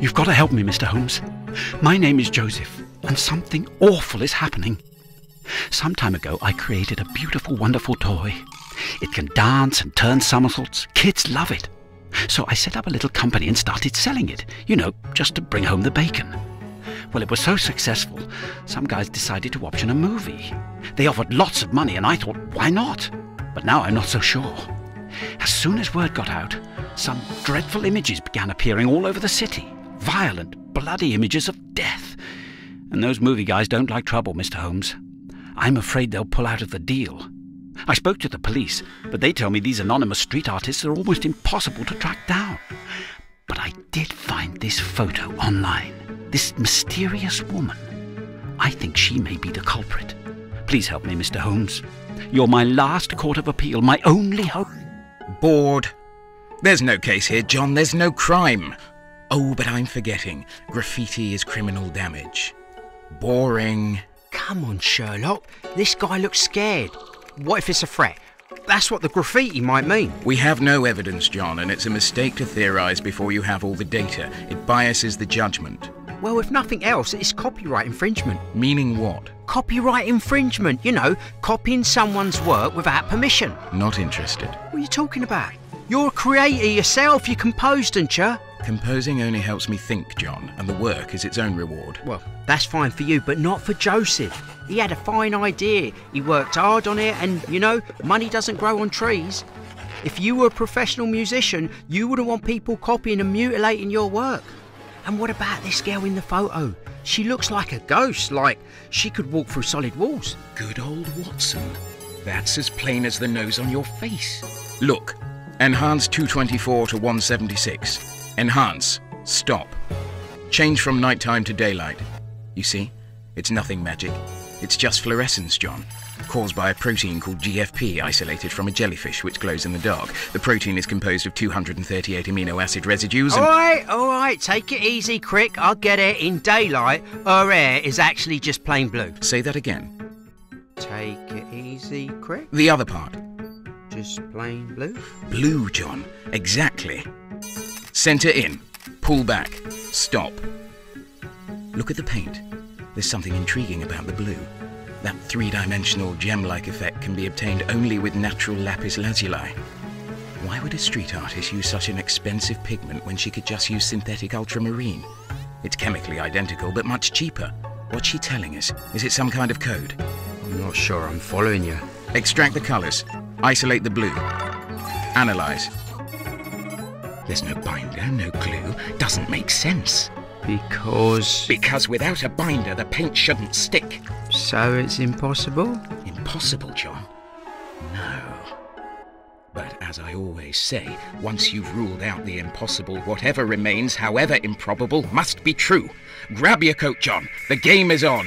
You've got to help me, Mr. Holmes. My name is Joseph, and something awful is happening. Some time ago, I created a beautiful, wonderful toy. It can dance and turn somersaults. Kids love it. So I set up a little company and started selling it, you know, just to bring home the bacon. Well, it was so successful, some guys decided to option a movie. They offered lots of money, and I thought, why not? But now I'm not so sure. As soon as word got out, some dreadful images began appearing all over the city violent, bloody images of death. And those movie guys don't like trouble, Mr. Holmes. I'm afraid they'll pull out of the deal. I spoke to the police, but they tell me these anonymous street artists are almost impossible to track down. But I did find this photo online. This mysterious woman. I think she may be the culprit. Please help me, Mr. Holmes. You're my last court of appeal, my only hope. Bored. There's no case here, John. There's no crime. Oh, but I'm forgetting. Graffiti is criminal damage. Boring. Come on, Sherlock. This guy looks scared. What if it's a threat? That's what the graffiti might mean. We have no evidence, John, and it's a mistake to theorize before you have all the data. It biases the judgment. Well, if nothing else, it's copyright infringement. Meaning what? Copyright infringement, you know, copying someone's work without permission. Not interested. What are you talking about? You're a creator yourself, you composed, didn't you? Composing only helps me think, John, and the work is its own reward. Well, that's fine for you, but not for Joseph. He had a fine idea. He worked hard on it, and, you know, money doesn't grow on trees. If you were a professional musician, you wouldn't want people copying and mutilating your work. And what about this girl in the photo? She looks like a ghost, like she could walk through solid walls. Good old Watson. That's as plain as the nose on your face. Look, enhance 224 to 176. Enhance. Stop. Change from nighttime to daylight. You see? It's nothing magic. It's just fluorescence, John, caused by a protein called GFP isolated from a jellyfish which glows in the dark. The protein is composed of 238 amino acid residues and... All right, all right, take it easy, Crick. I'll get it. In daylight, her hair is actually just plain blue. Say that again. Take it easy, Crick. The other part. Just plain blue. Blue, John. Exactly. Center in. Pull back. Stop. Look at the paint. There's something intriguing about the blue. That three-dimensional gem-like effect can be obtained only with natural lapis lazuli. Why would a street artist use such an expensive pigment when she could just use synthetic ultramarine? It's chemically identical, but much cheaper. What's she telling us? Is it some kind of code? I'm not sure I'm following you. Extract the colors. Isolate the blue. Analyze. There's no binder, no glue. Doesn't make sense. Because. Because without a binder, the paint shouldn't stick. So it's impossible? Impossible, John. No. But as I always say, once you've ruled out the impossible, whatever remains, however improbable, must be true. Grab your coat, John. The game is on.